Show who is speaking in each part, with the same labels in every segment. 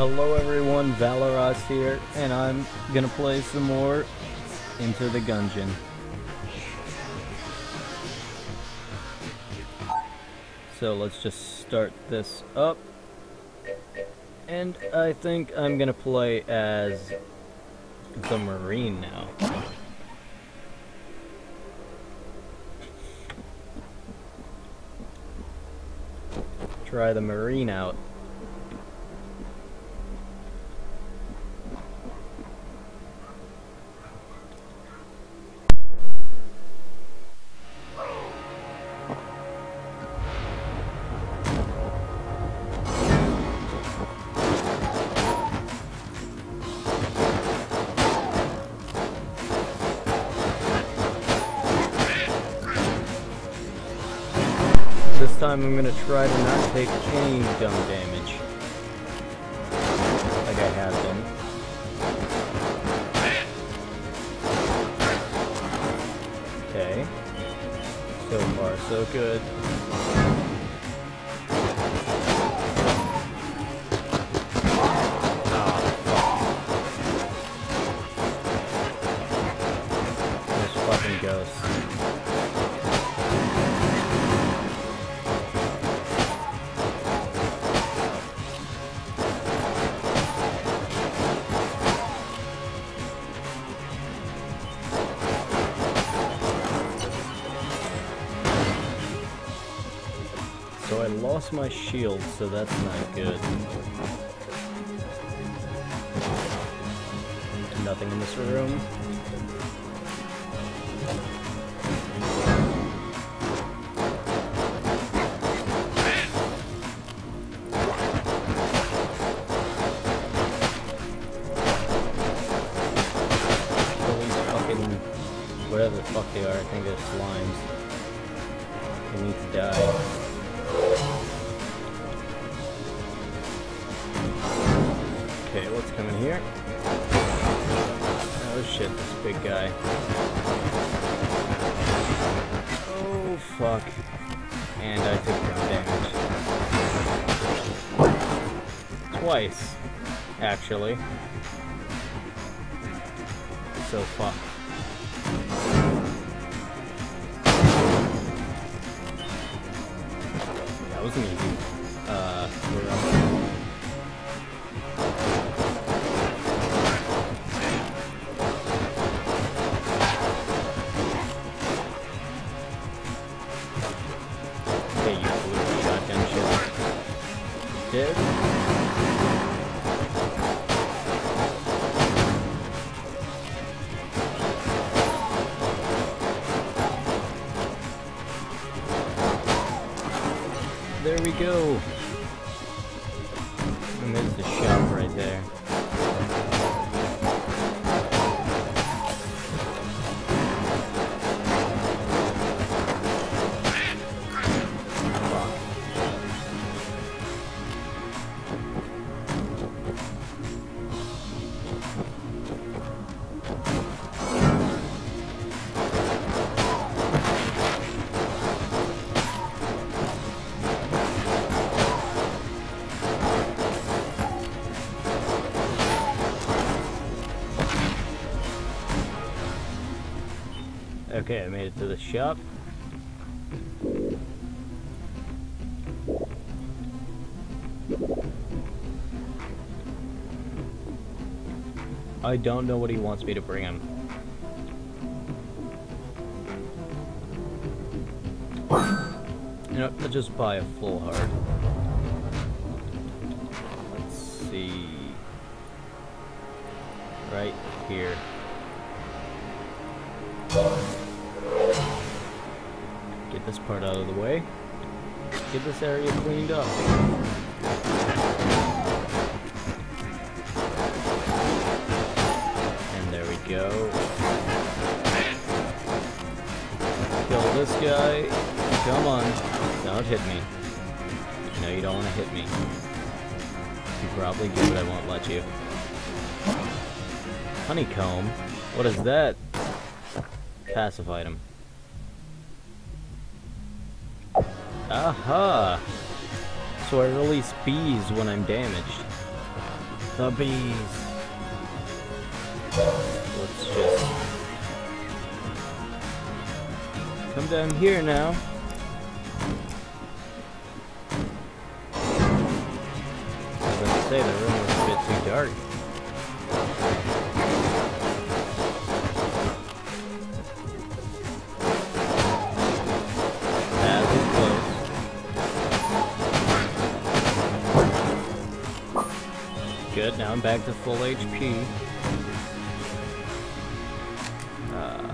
Speaker 1: Hello everyone, Valoros here, and I'm gonna play some more Enter the Gungeon. So let's just start this up. And I think I'm gonna play as the Marine now. Try the Marine out. I'm gonna try to not take any dumb damage. Lost my shield, so that's not good. Nothing in this room. Whatever the fuck they are, I think they're slimes. They need to die. Coming here? Oh shit, this big guy. Oh fuck. And I took some damage. Twice, actually. So fuck. That was easy uh, go. Okay, I made it to the shop. I don't know what he wants me to bring him. You know, I'll just buy a full heart. Let's see. Right here. This part out of the way. Get this area cleaned up. And there we go. Kill this guy. Come on. Don't hit me. No, you don't want to hit me. You probably do, but I won't let you. Honeycomb? What is that? Passive item. Aha! So I release bees when I'm damaged. The bees. Let's just come down here now. I was to say the room was a bit too dark. I'm back to full HP. Uh,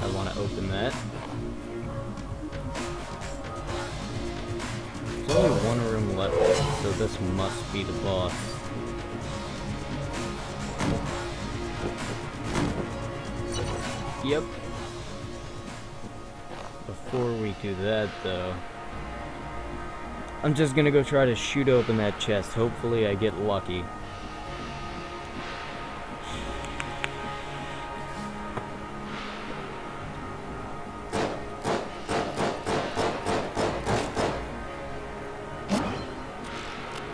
Speaker 1: I want to open that. There's only one room left, so this must be the boss. Yep. Before we do that, though, I'm just gonna go try to shoot open that chest. Hopefully I get lucky.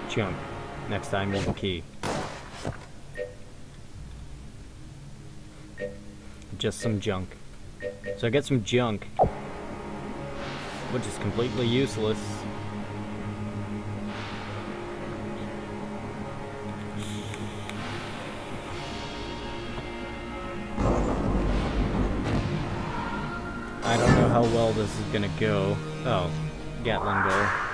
Speaker 1: Junk. Next time use the key. Just some junk. So I get some junk. Which is completely useless. Well this is gonna go. Oh, Gatling bow.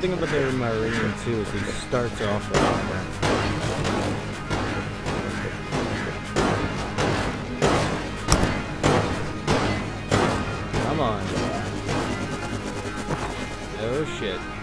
Speaker 1: Good thing about the Marine too is he starts off with armor. Come on. Oh shit.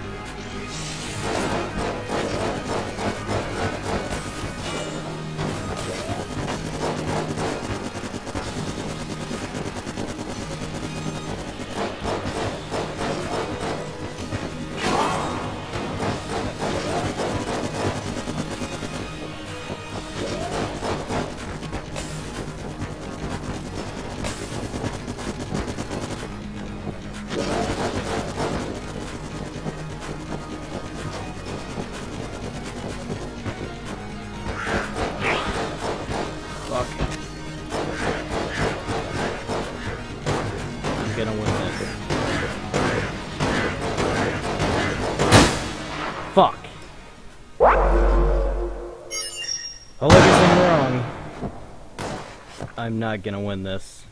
Speaker 1: I'm not gonna win this.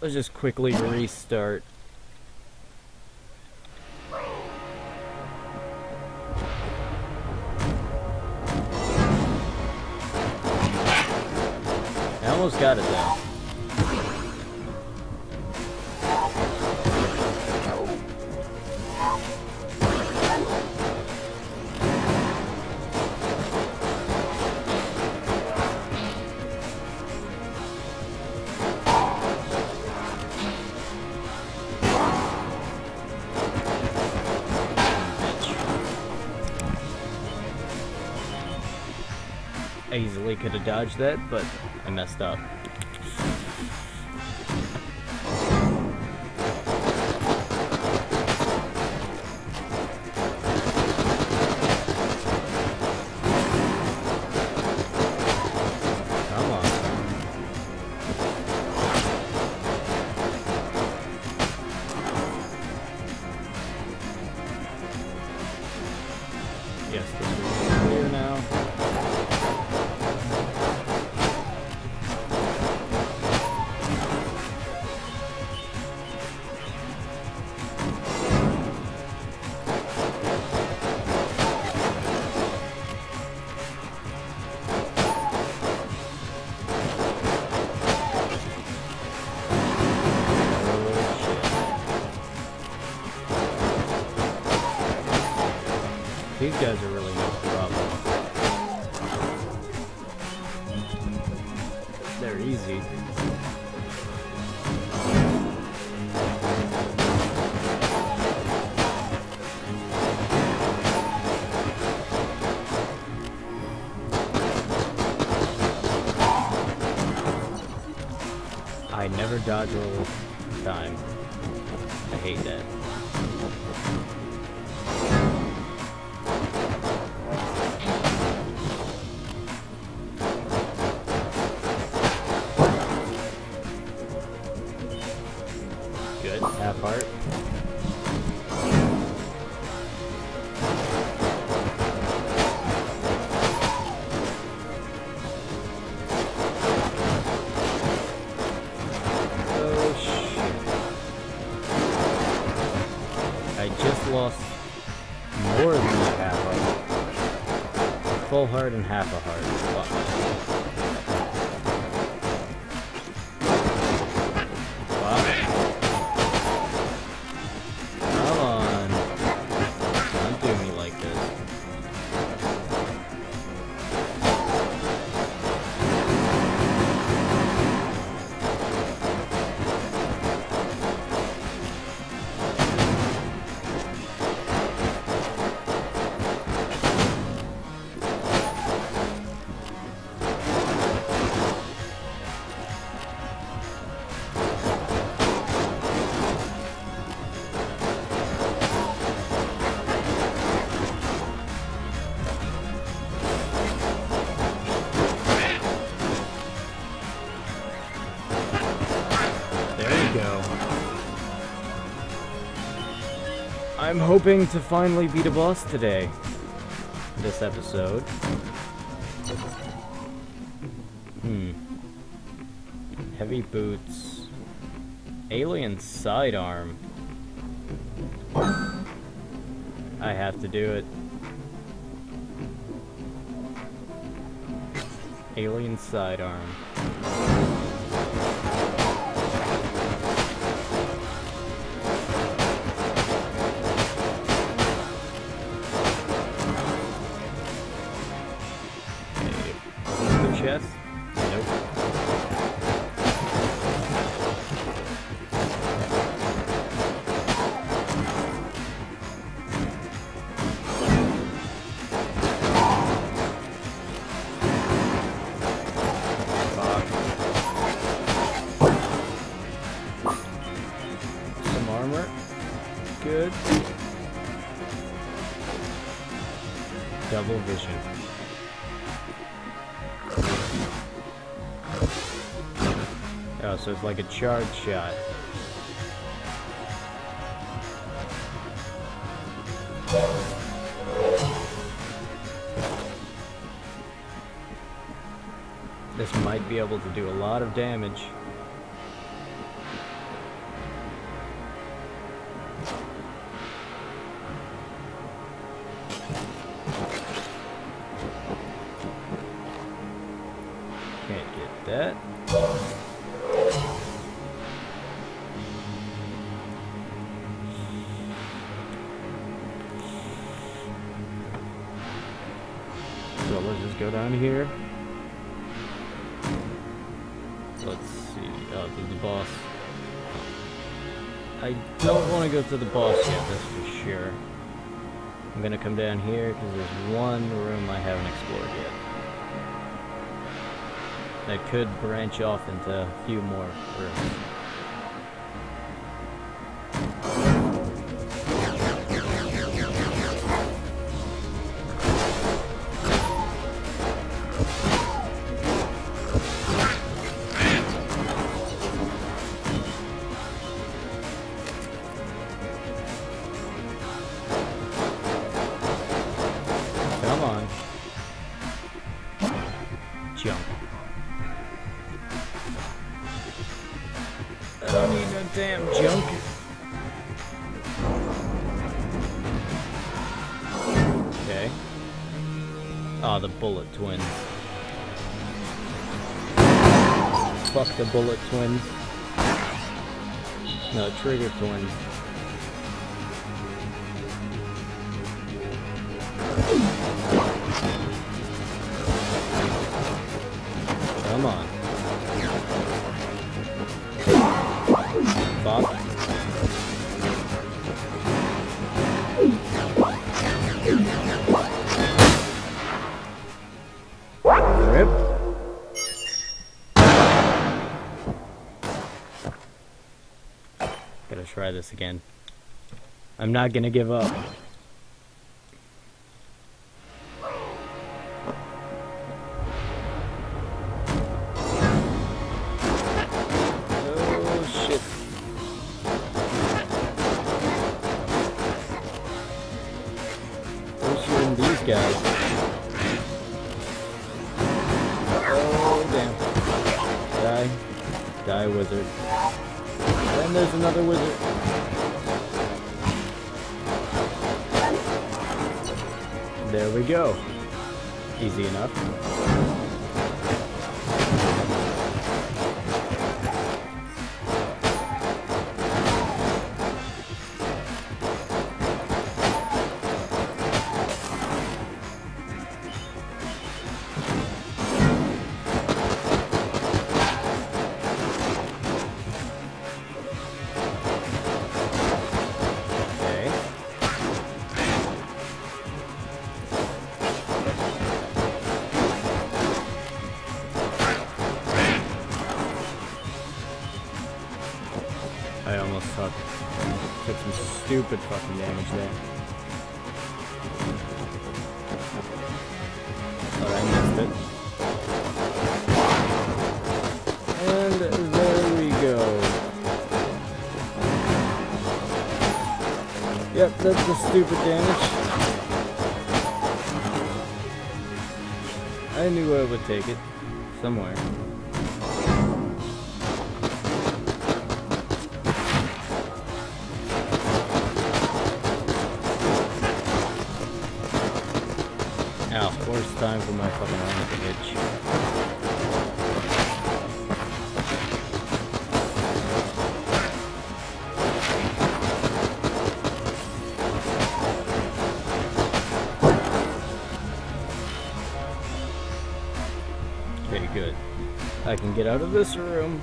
Speaker 1: Let's just quickly restart. I almost got it though. Easily could have dodged that, but I messed up. Yes, never dodge roll time. I hate that. More than a half heart. Full heart and half a heart. Fuck. I'm hoping to finally beat a boss today. This episode. Hmm. Heavy boots. Alien sidearm. I have to do it. Alien sidearm. Chest? So it's like a charge shot. This might be able to do a lot of damage. I'm gonna come down here because there's one room I haven't explored yet. That could branch off into a few more rooms. Ah, the bullet twins. Fuck the bullet twins. No, trigger twins. This again. I'm not gonna give up. Stupid fucking damage there. But I missed it. And there we go. Yep, that's the stupid damage. I knew I would take it. Somewhere. Time for my fucking arm to itch. Okay, good. I can get out of this room.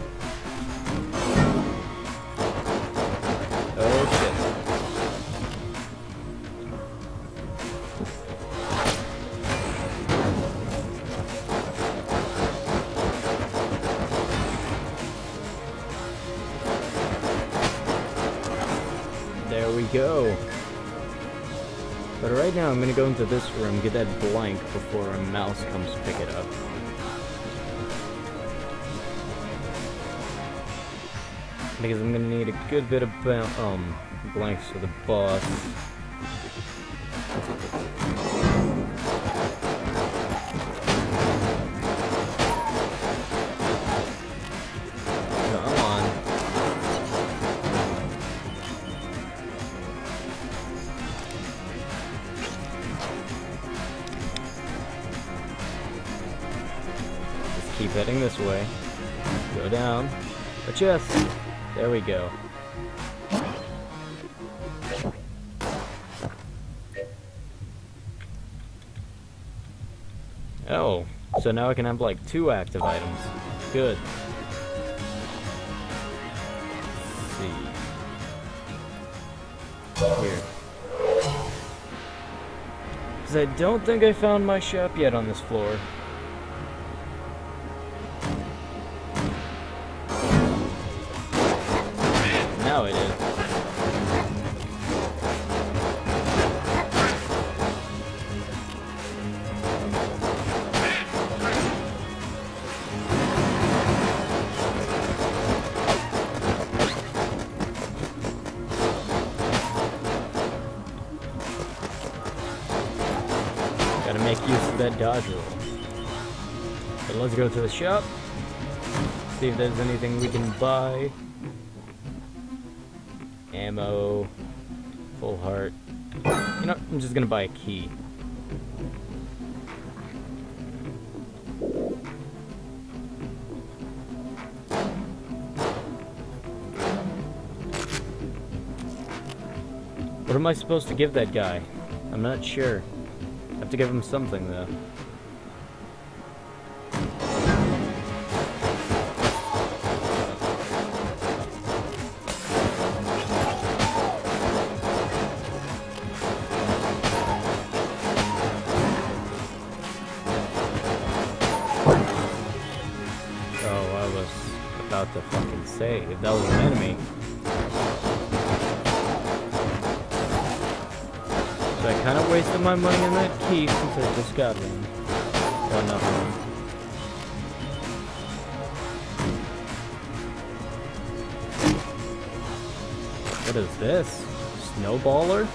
Speaker 1: Go. But right now I'm gonna go into this room, get that blank before a mouse comes to pick it up. Because I'm gonna need a good bit of um blanks for the boss. Heading this way. Go down. A chest. There we go. Oh, so now I can have like two active items. Good. Let's see. Here. Because I don't think I found my shop yet on this floor. Dodge roll. But let's go to the shop. See if there's anything we can buy. Ammo. Full heart. You know, I'm just gonna buy a key. What am I supposed to give that guy? I'm not sure. Have to give him something though. My money on that key since I just got one. Got nothing. What is this? Snowballer?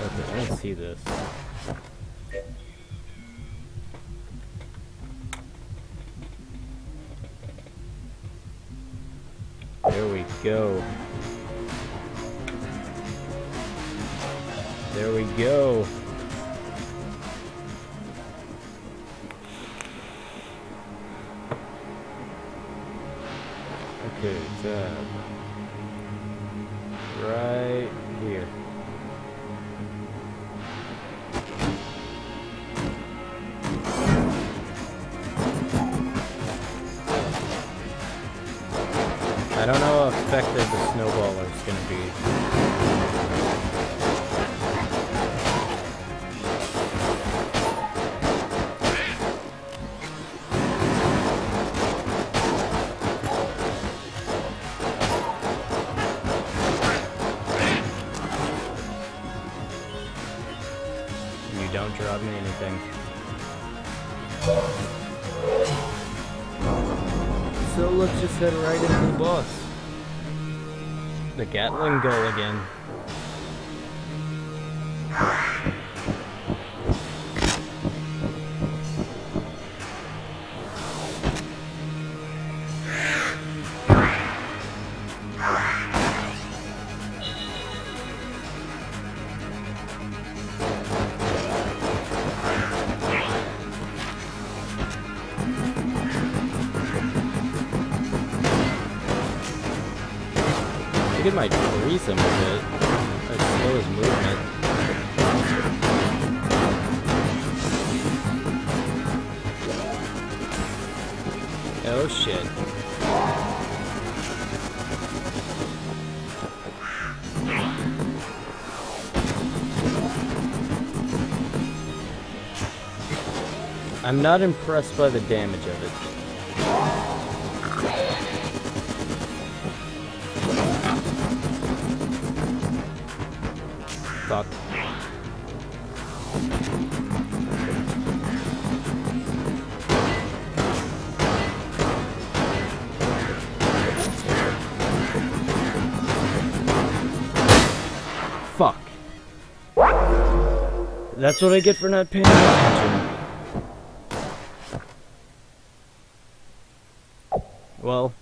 Speaker 1: Okay, I don't see this. Go. There we go. I don't know how effective the snowballer is going to be. You don't drop me anything. So let's just head right. The Gatling Gull again. Might freeze him slow his movement. Oh shit. I'm not impressed by the damage of it. Fuck. Fuck. That's what I get for not paying attention. Well,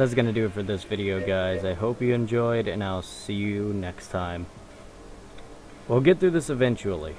Speaker 1: that's gonna do it for this video, guys. I hope you enjoyed, and I'll see you next time. We'll get through this eventually.